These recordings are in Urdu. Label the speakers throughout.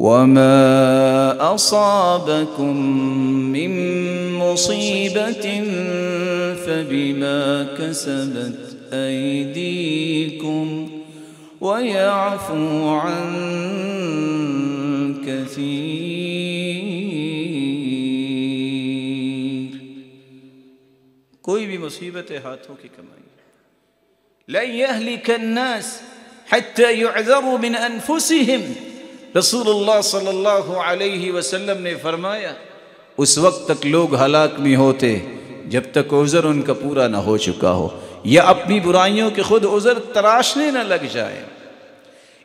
Speaker 1: وما أصابكم من مصيبة فبما كسبت أيديكم ويعفو عن كثير کوئی بھی مصیبت ہاتھوں کی کمائی لن يهلك الناس حتى يعذروا من أنفسهم رسول اللہ صلی اللہ علیہ وسلم نے فرمایا، اس وقت تک لوگ ہلاک نہیں ہوتے جب تک عذر ان کا پورا نہ ہو چکا ہو۔ یا اپنی برائیوں کے خود عذر تراشنے نہ لگ جائے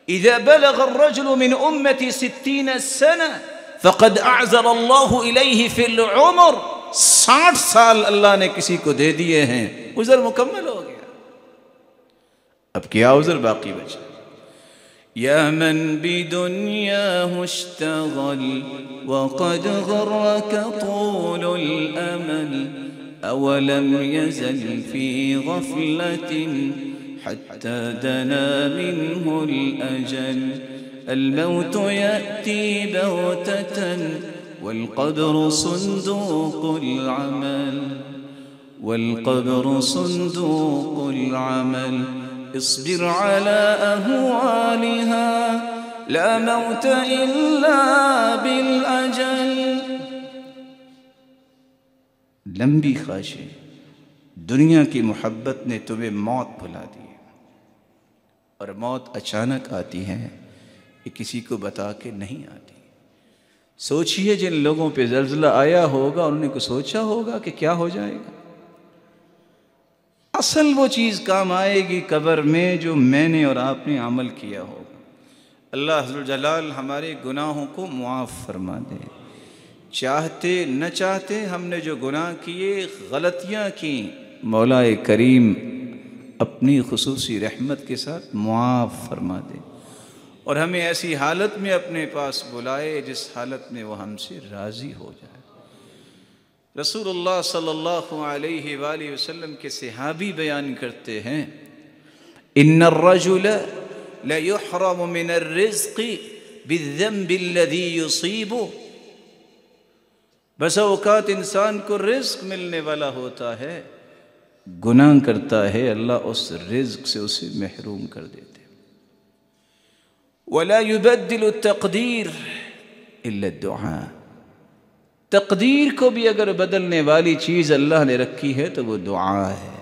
Speaker 1: اذا بلغ الرجل من امتی ستین سنة فقد اعذر اللہ الیہ فی العمر۔ ساٹھ سال اللہ نے کسی کو دے دیے ہیں، عذر مکمل ہو گیا۔ اب کیا عذر باقی بچا یا من بدنیاه اشتغل وقد غرك طول الأمل أولم يزل في غفلة حتى دنا منه الأجل الموت يأتي بغتة والقبر صندوق العمل والقبر صندوق العمل اصبر على أهوالها، لا موت إلا بالأجل. لمبی خواہشیں، دنیا کی محبت نے تمہیں موت بھلا دی اور موت اچانک آتی ہے، یہ کسی کو بتا کے نہیں آتی۔ سوچئے جن لوگوں پہ زلزلہ آیا ہوگا، انہوں نے کو سوچا ہوگا کہ کیا ہو جائے گا؟ اصل وہ چیز کام آئے گی قبر میں جو میں نے اور آپ نے عمل کیا ہوگا۔ اللہ حضر جلال ہمارے گناہوں کو معاف فرما دے۔ چاہتے، نہ چاہتے ہم نے جو گناہ کیے، غلطیاں کی مولا کریم اپنی خصوصی رحمت کے ساتھ معاف فرما دے۔ اور ہمیں ایسی حالت میں اپنے پاس بلائے جس حالت میں وہ ہم سے راضی ہو جائے۔ رسول اللہ صلی اللہ علیہ وآلہ وسلم کے صحابی بیان کرتے ہیں، ان الرجل لا من الرزق بالذنب الذي يصيبه. بس اوقات انسان کو رزق ملنے والا ہوتا ہے، گناہ کرتا ہے، اللہ اس رزق سے اسے محروم کر دیتے ولا يبدل التقدير الا الدعاء۔ تقدیر کو بھی اگر بدلنے والی چیز اللہ نے رکھی ہے تو وہ دعا ہے۔